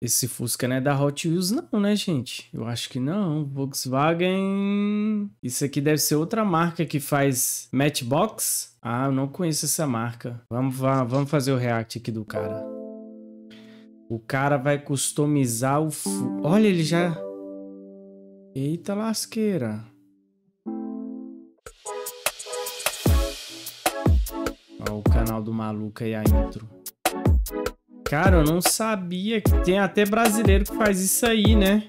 Esse Fusca não é da Hot Wheels não, né, gente? Eu acho que não. Volkswagen... Isso aqui deve ser outra marca que faz Matchbox. Ah, eu não conheço essa marca. Vamos, vamos fazer o react aqui do cara. O cara vai customizar o... Fu... Olha, ele já... Eita lasqueira. Olha o canal do maluco aí, a intro. Cara, eu não sabia que tem até brasileiro que faz isso aí, né?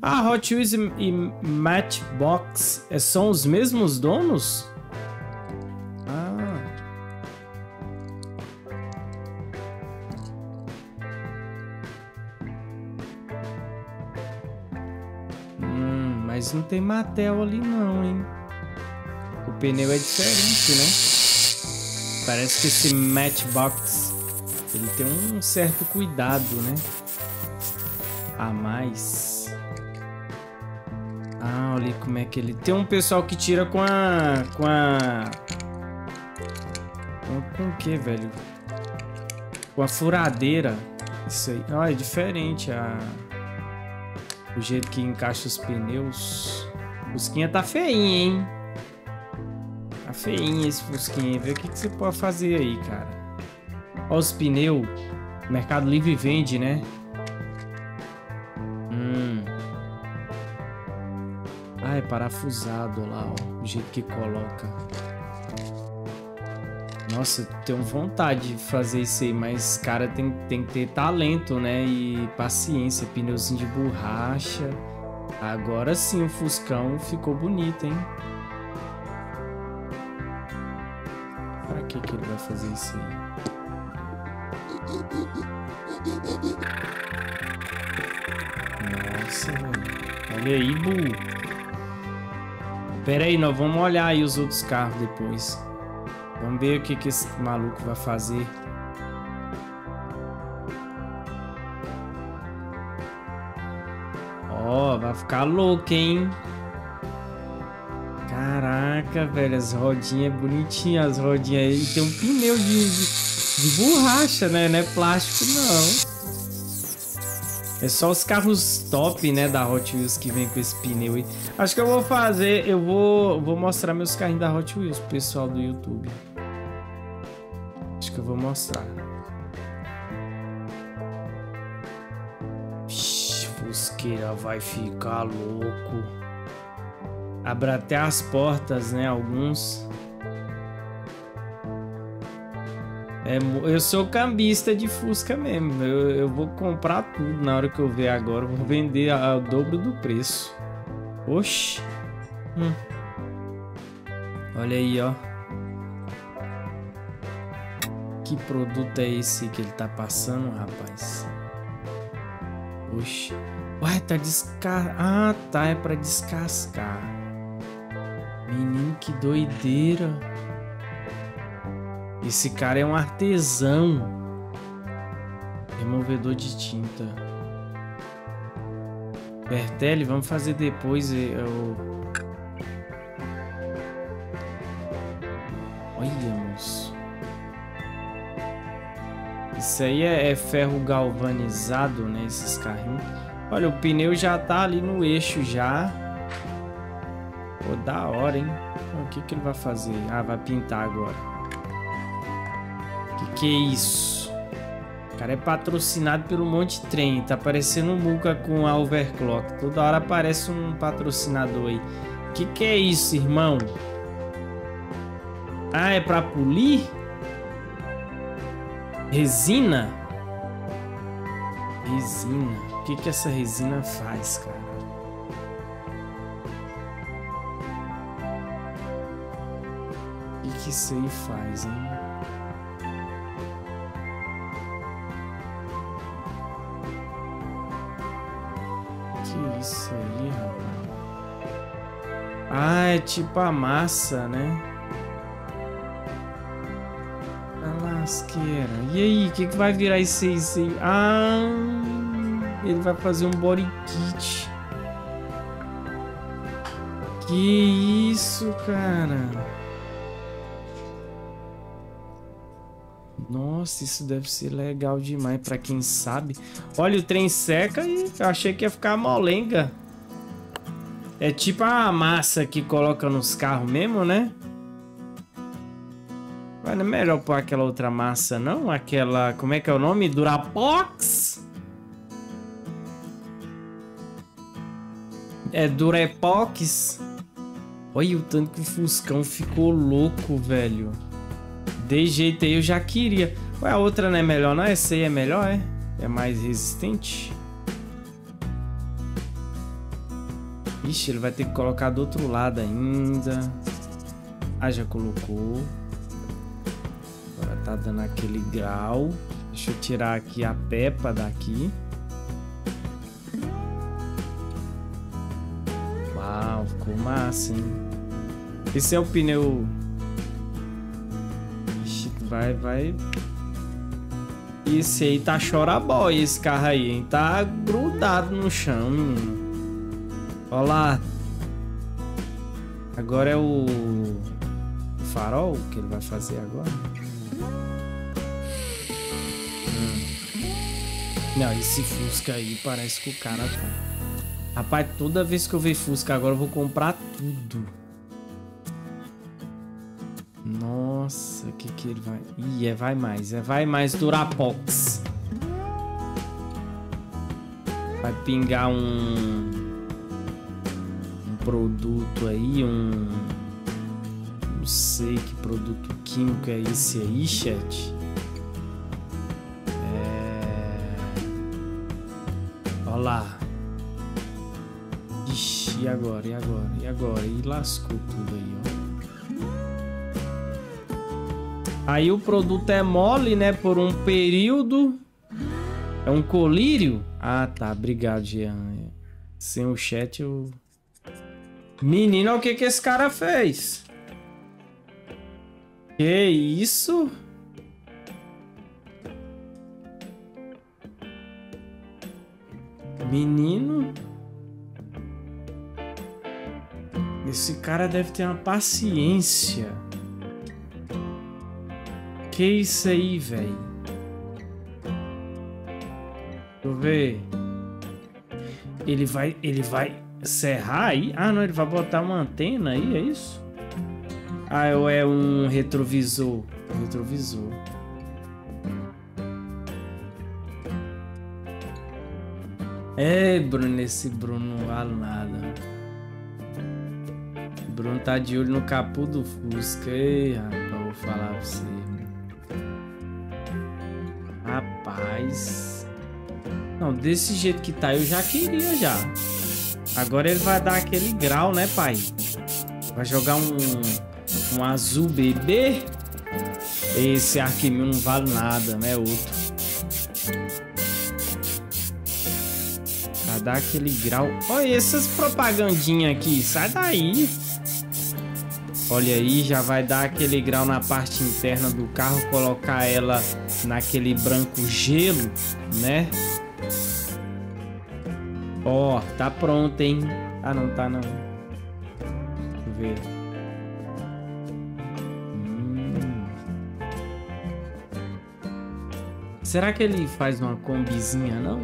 Ah, Hot Wheels e Matchbox é, são os mesmos donos? Ah. Hum, mas não tem Mattel ali não, hein? O pneu é diferente, né? Parece que esse Matchbox ele tem um certo cuidado, né? A mais. Ah, olha como é que ele... Tem um pessoal que tira com a... Com a... Com, o que, velho? Com a furadeira. Isso aí. Ah, é diferente a... O jeito que encaixa os pneus. O Fusquinha tá feinho, hein? Tá feinho esse Fusquinha. Vê o que, que você pode fazer aí, cara. Olha os pneus. Mercado Livre vende, né? Hum. Ah, é parafusado lá, ó. O jeito que coloca. Nossa, tenho vontade de fazer isso aí, mas, cara, tem, tem que ter talento, né? E paciência, pneuzinho de borracha. Agora sim o Fuscão ficou bonito, hein? Que, que ele vai fazer isso aí? Nossa, velho. Olha aí, Bu. Pera aí, nós vamos olhar aí os outros carros depois. Vamos ver o que, que esse maluco vai fazer. Ó, oh, vai ficar louco, hein? Caraca, velho, as rodinhas bonitinhas, as rodinhas aí. Tem um pneu de, de, de borracha, né? Não é plástico, não. É só os carros top, né, da Hot Wheels que vem com esse pneu aí. Acho que eu vou fazer, eu vou, vou mostrar meus carrinhos da Hot Wheels pro pessoal do YouTube. Acho que eu vou mostrar. Vixe, Fusqueira vai ficar louco. Abra até as portas, né? Alguns. É, eu sou cambista de Fusca mesmo. Eu, eu, vou comprar tudo na hora que eu ver agora. vou vender ao dobro do preço. Oxi. Hum. Olha aí, ó. Que produto é esse que ele tá passando, rapaz? Oxi. Ué, tá descar... Ah, tá. É pra descascar. Menino, que doideira. Esse cara é um artesão. Removedor de tinta. Bertelli, vamos fazer depois. Eu... Olha, moço. Isso aí é, é ferro galvanizado, né? Esses carrinhos. Olha, o pneu já tá ali no eixo já. Pô, da hora, hein? O que, que ele vai fazer? Ah, vai pintar agora. Que que é isso? O cara é patrocinado pelo Monte Trem. Tá parecendo um Muca com a Overclock. Toda hora aparece um patrocinador aí. Que que é isso, irmão? Ah, é pra polir? Resina? Resina. O que que essa resina faz, cara? Que isso aí faz, hein? Que isso aí, rapaz? Ah, é tipo a massa, né? A lasqueira. E aí, o que, que vai virar isso aí, aí? Ah, ele vai fazer um body kit. Que isso, cara? Nossa, isso deve ser legal demais pra quem sabe. Olha, o trem seca e eu achei que ia ficar molenga. É tipo a massa que coloca nos carros mesmo, né? Mas não é melhor pôr aquela outra massa, não? Aquela... Como é que é o nome? Durapox? É Durepox. Olha o tanto que o Fuscão ficou louco, velho. De jeito aí eu já queria. Ué, a outra não é melhor, não? Essa aí é melhor, é? É mais resistente? Ixi, ele vai ter que colocar do outro lado ainda. Ah, já colocou. Agora tá dando aquele grau. Deixa eu tirar aqui a pepa daqui. Uau, ficou massa, hein? Esse é o pneu... Vai, vai... Esse aí tá chorabóia, esse carro aí, hein? Tá grudado no chão. Olha lá. Agora é o... o farol que ele vai fazer agora. Hum. Não, esse Fusca aí parece que o cara tá... Rapaz, toda vez que eu ver Fusca agora eu vou comprar tudo. Nossa, o que que ele vai... Ih, é vai mais, é vai mais Durapox. Vai pingar um produto aí, um. Não sei que produto químico é esse aí, chat. É. Olha lá. Ixi, e agora? E agora? E agora? E lascou tudo aí, ó. Aí o produto é mole, né? Por um período. É um colírio? Ah, tá. Obrigado, Jean. Sem o chat eu Menino, o que que esse cara fez? Que isso? Menino? Esse cara deve ter uma paciência. Que isso aí, velho? Deixa eu ver. Ele vai, ele vai serrar aí? Ah, não, ele vai botar uma antena aí, é isso? Ah, ou é um retrovisor? Retrovisor. É, Bruno, esse Bruno nada. Bruno tá de olho no capu do Fusca. Ei, rapaz, vou falar pra você. Rapaz. Não, desse jeito que tá, eu já queria já. Agora ele vai dar aquele grau, né, pai? Vai jogar um, um azul bebê. Esse Arquimil não vale nada, né? Outro. Vai dar aquele grau. Olha essas propagandinhas aqui. Sai daí. Olha aí, já vai dar aquele grau na parte interna do carro. Colocar ela naquele branco gelo, né? Ó, oh, tá pronto, hein? Ah, não tá não. Deixa eu ver. Hum. Será que ele faz uma combizinha, não?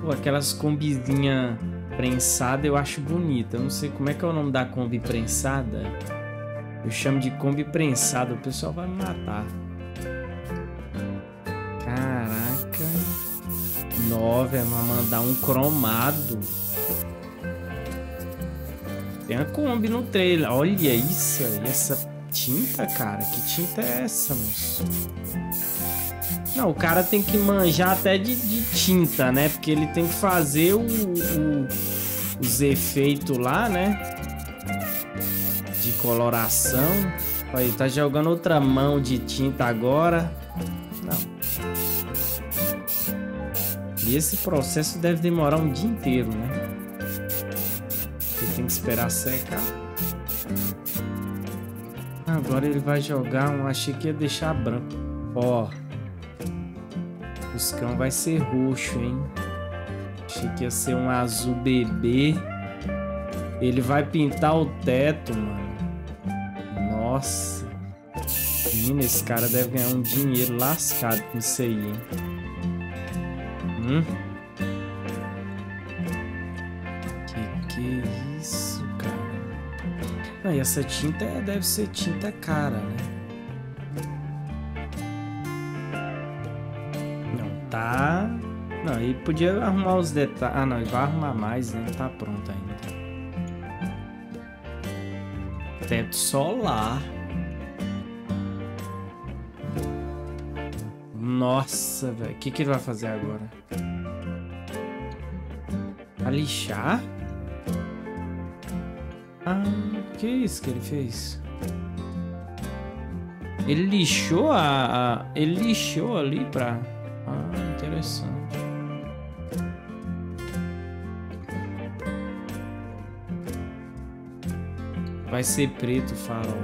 Pô, aquelas combizinha prensada eu acho bonita. Eu não sei como é que é o nome da Kombi prensada. Eu chamo de Kombi prensada, o pessoal vai me matar. 9 é pra mandar um cromado. Tem a Kombi no trailer. Olha isso aí, essa tinta, cara. Que tinta é essa, moço? Não, o cara tem que manjar até de, de tinta, né? Porque ele tem que fazer o, o, os efeitos lá, né? De coloração. Olha, ele tá jogando outra mão de tinta agora. E esse processo deve demorar um dia inteiro, né? Porque tem que esperar secar. Agora ele vai jogar um... Achei que ia deixar branco. Ó. O cão vai ser roxo, hein? Achei que ia ser um azul bebê. Ele vai pintar o teto, mano. Nossa. Menino, esse cara deve ganhar um dinheiro lascado com isso aí, hein? Hum? Que que é isso, cara? Não, e essa tinta é, deve ser tinta cara, né? E podia arrumar os detalhes... Ah, não, ele vai arrumar mais, né? Tá pronto ainda. Teto solar. Nossa, velho. O que, que ele vai fazer agora? A lixar? Ah, que isso que ele fez? Ele lixou a, a... Ele lixou ali pra... Ah, interessante. Vai ser preto o farol.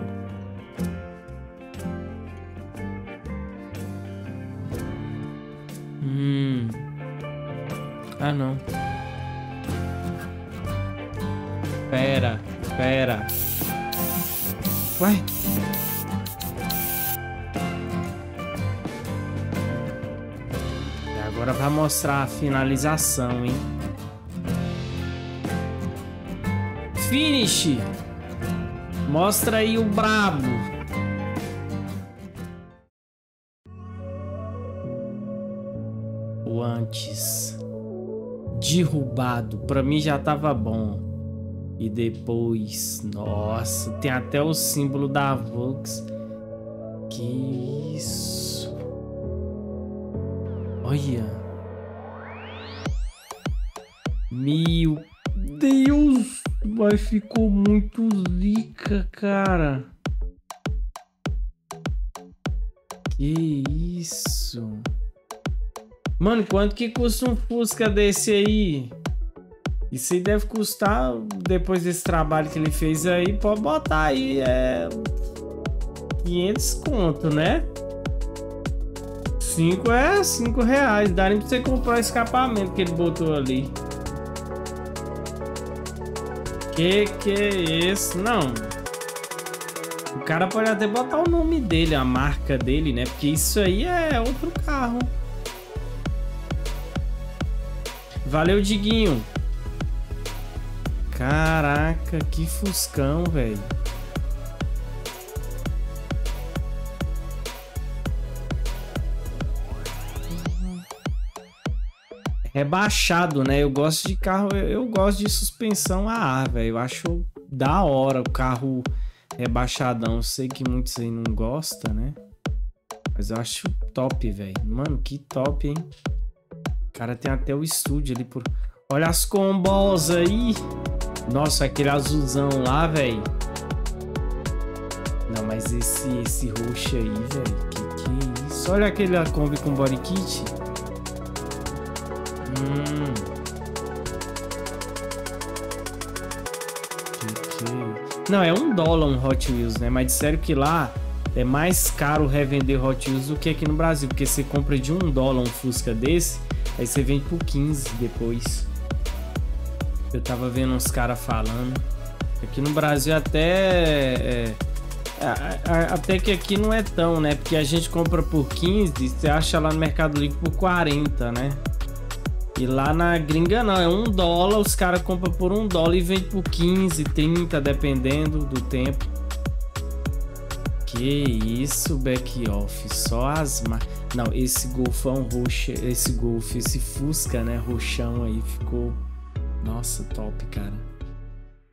Hum. Ah, não. Pera, pera. Ué? Agora vai mostrar a finalização, hein? Finish! Mostra aí o brabo. O antes. Derrubado. Pra mim já tava bom. E depois... Nossa, tem até o símbolo da Vox. Que isso. Olha. Meu Deus mas ficou muito zica, cara. Que isso? Mano, quanto que custa um Fusca desse aí? Isso aí deve custar, depois desse trabalho que ele fez aí, pode botar aí, é... 500 conto, né? 5 é 5 reais, dá nem pra você comprar o escapamento que ele botou ali. Que que é isso? Não. O cara pode até botar o nome dele, a marca dele, né? Porque isso aí é outro carro. Valeu, Diguinho. Caraca, que fuscão, velho. Rebaixado, né? Eu gosto de carro, eu gosto de suspensão a ar, velho. Eu acho da hora o carro rebaixadão. Eu sei que muitos aí não gostam, né? Mas eu acho top, velho. Mano, que top, hein? O cara tem até o estúdio ali por. Olha as combos aí. Nossa, aquele azulzão lá, velho. Não, mas esse esse roxo aí, velho. Que que é isso? Olha aquele Kombi com body kit. Não, é um dólar um Hot Wheels, né? Mas disseram que lá é mais caro revender Hot Wheels do que aqui no Brasil. Porque você compra de um dólar um Fusca desse, aí você vende por 15 depois. Eu tava vendo uns caras falando. Aqui no Brasil até... É, é, até que aqui não é tão, né? Porque a gente compra por 15, você acha lá no Mercado Livre por 40, né? E lá na gringa não, é um dólar, os caras compram por um dólar e vende por 15, 30, dependendo do tempo. Que isso, back off, só as mar... Não, esse golfão roxo, esse golf, esse Fusca, né, roxão aí ficou... Nossa, top, cara.